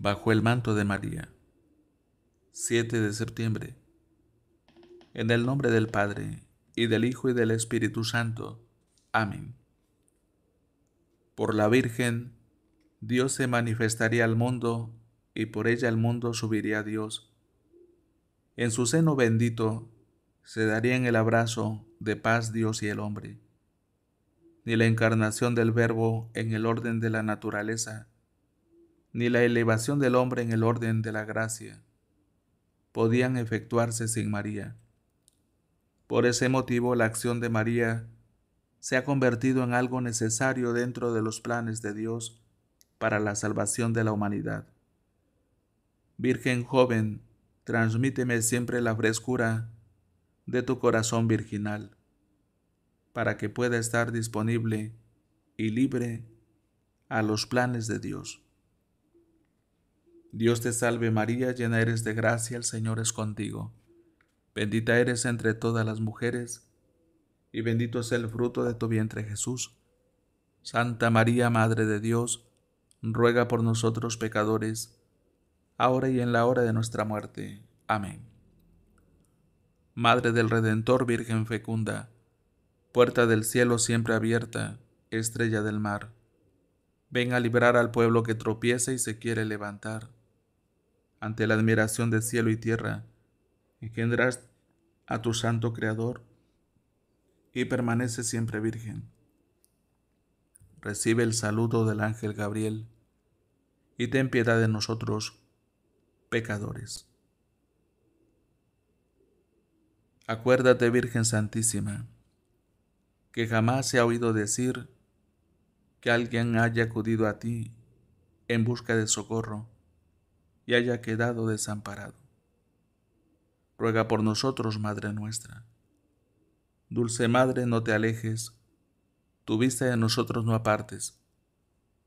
Bajo el manto de María. 7 de septiembre. En el nombre del Padre, y del Hijo y del Espíritu Santo. Amén. Por la Virgen, Dios se manifestaría al mundo, y por ella el mundo subiría a Dios. En su seno bendito se darían el abrazo de paz Dios y el hombre. Ni la encarnación del Verbo en el orden de la naturaleza, ni la elevación del hombre en el orden de la gracia podían efectuarse sin María. Por ese motivo la acción de María se ha convertido en algo necesario dentro de los planes de Dios para la salvación de la humanidad. Virgen joven, transmíteme siempre la frescura de tu corazón virginal, para que pueda estar disponible y libre a los planes de Dios. Dios te salve María, llena eres de gracia, el Señor es contigo. Bendita eres entre todas las mujeres, y bendito es el fruto de tu vientre Jesús. Santa María, Madre de Dios, ruega por nosotros pecadores, ahora y en la hora de nuestra muerte. Amén. Madre del Redentor, Virgen fecunda, puerta del cielo siempre abierta, estrella del mar, ven a librar al pueblo que tropieza y se quiere levantar ante la admiración de cielo y tierra, engendras a tu santo Creador y permanece siempre virgen. Recibe el saludo del ángel Gabriel y ten piedad de nosotros, pecadores. Acuérdate, Virgen Santísima, que jamás se ha oído decir que alguien haya acudido a ti en busca de socorro y haya quedado desamparado. Ruega por nosotros, Madre nuestra. Dulce Madre, no te alejes, tu vista de nosotros no apartes.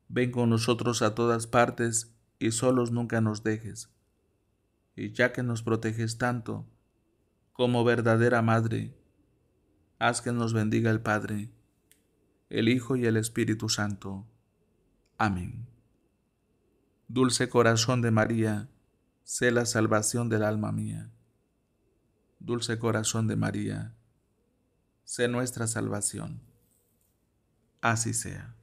Ven con nosotros a todas partes y solos nunca nos dejes. Y ya que nos proteges tanto, como verdadera Madre, haz que nos bendiga el Padre, el Hijo y el Espíritu Santo. Amén. Dulce corazón de María, sé la salvación del alma mía. Dulce corazón de María, sé nuestra salvación. Así sea.